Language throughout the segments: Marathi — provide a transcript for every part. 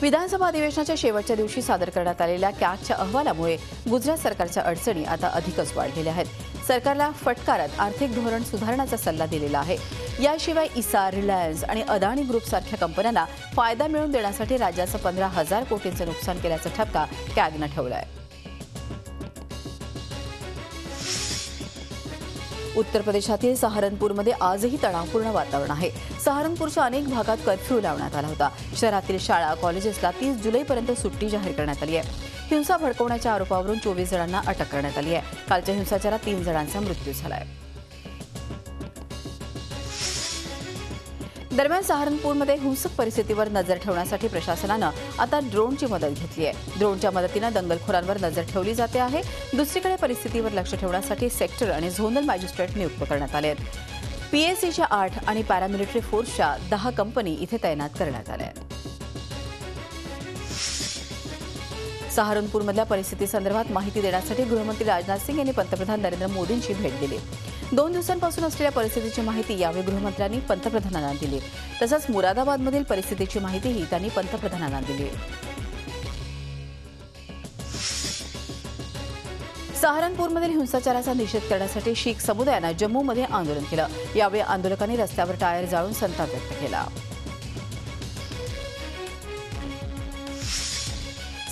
विधानसभा अधिवेशनाच्या शेवटच्या दिवशी सादर करण्यात आलेल्या कॅगच्या अहवालामुळे गुजरात सरकारच्या अडचणी आता अधिकच वाढलेल्या आहेत. सरकारला फटकारत आर्थिक धोरण सुधारण्याचा सल्ला दिलेला आहे. याशिवाय इसा रिलायन्स आणि अदाणी ग्रुप सारख्या कंपन्यांना फायदा मिळवून देण्यासाठी राज्याचं पंधरा हजार कोटींचं नुकसान केल्याचा ठपका कॅगनं ठेवला आहे उत्तर प्रदेशातील सहारनपूरमध्ये आजही तणावपूर्ण वातावरण आहे. सहारनपूरच्या अनेक भागात कर्फ्यू लावण्यात आला होता. शहरातील शाळा कॉलेजेसला तीस जुलैपर्यंत सुट्टी जाहीर करण्यात आली आहे. हिंसा भडकवण्याच्या आरोपावरून चोवीस जणांना अटक करण्यात आली आहे. कालच्या हिंसाचारात तीन जणांचा मृत्यू झाला आहे दरम्यान सहारनपूरमध्ये हिंसक परिस्थितीवर नजर ठेवण्यासाठी प्रशासनानं आता ड्रोनची मदत घेतली आहे. ड्रोनच्या मदतीनं दंगलखोरांवर नजर ठेवली जाते आहे. दुसरीकडे परिस्थितीवर लक्ष ठेवण्यासाठी सेक्टर आणि झोनल मॅजिस्ट्रेट नियुक्त करण्यात आले आहेत. पीएससीच्या आठ आणि पॅरामिलिटरी फोर्सच्या दहा कंपनी इथे तैनात करण्यात आल्या आहेत. सहारनपूरमधल्या परिस्थितीसंदर्भात माहिती देण्यासाठी गृहमंत्री राजनाथ सिंग यांनी पंतप्रधान नरेंद्र मोदींची भेट दिली. दोन दिवसांपासून असलेल्या परिस्थितीची माहिती यावेळी गृहमंत्र्यांनी पंतप्रधानांना दिली. तसंच मुरादाबादमधील परिस्थितीची माहितीही त्यांनी पंतप्रधानांना दिली. सहारनपूरमधील हिंसाचाराचा निषेध करण्यासाठी शीख समुदायानं जम्मूमध्ये आंदोलन केलं. यावेळी आंदोलकांनी रस्त्यावर टायर जाळून संताप व्यक्त केला.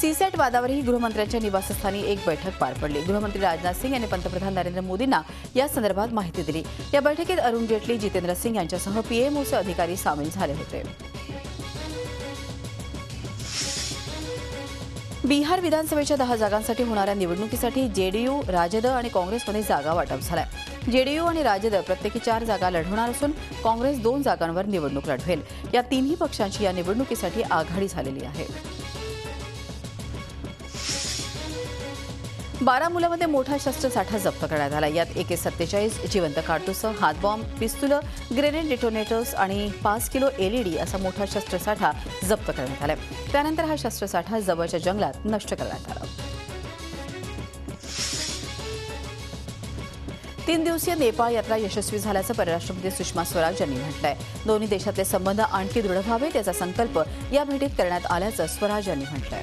सीसेट वादावरही गृहमंत्र्यांच्या निवासस्थानी एक बैठक पार पडली. गृहमंत्री राजनाथ सिंग यांनी पंतप्रधान नरेंद्र मोदींना या संदर्भात माहिती दिली. या बैठकीत अरुण जेटली जितेंद्र सिंग यांच्यासह पीएमओचे अधिकारी सामील झाले होते. बिहार विधानसभेच्या दहा जागांसाठी होणाऱ्या निवडणुकीसाठी जेडीयू राजद आणि काँग्रेसमध्ये जागा वाटप झालाय. जेडीयू आणि राजद प्रत्येकी चार जागा लढवणार असून काँग्रेस दोन जागांवर निवडणूक लढवेल. या तिन्ही पक्षांची या निवडणुकीसाठी आघाडी झालेली आहे. बारामुलामध्ये मोठा शस्त्रसाठा जप्त करण्यात आला. यात एके सत्तेचाळीस जिवंत काडतुसं हातबॉम्ब पिस्तुलं ग्रेनेड डिटोनेटर्स आणि पाच किलो एलईडी असा मोठा शस्त्रसाठा जप्त करण्यात आला त्यानंतर हा शस्त्रसाठा जवळच्या जंगलात नष्ट करण्यात आला. तीन दिवसीय नेपाळ यात्रा यशस्वी झाल्याचं परराष्ट्रमंत्री सुषमा स्वराज यांनी म्हटलंय. दोन्ही देशातले संबंध आणखी दृढ व्हावेत याचा संकल्प या भेटीत करण्यात आल्याचं स्वराज यांनी म्हटलंय.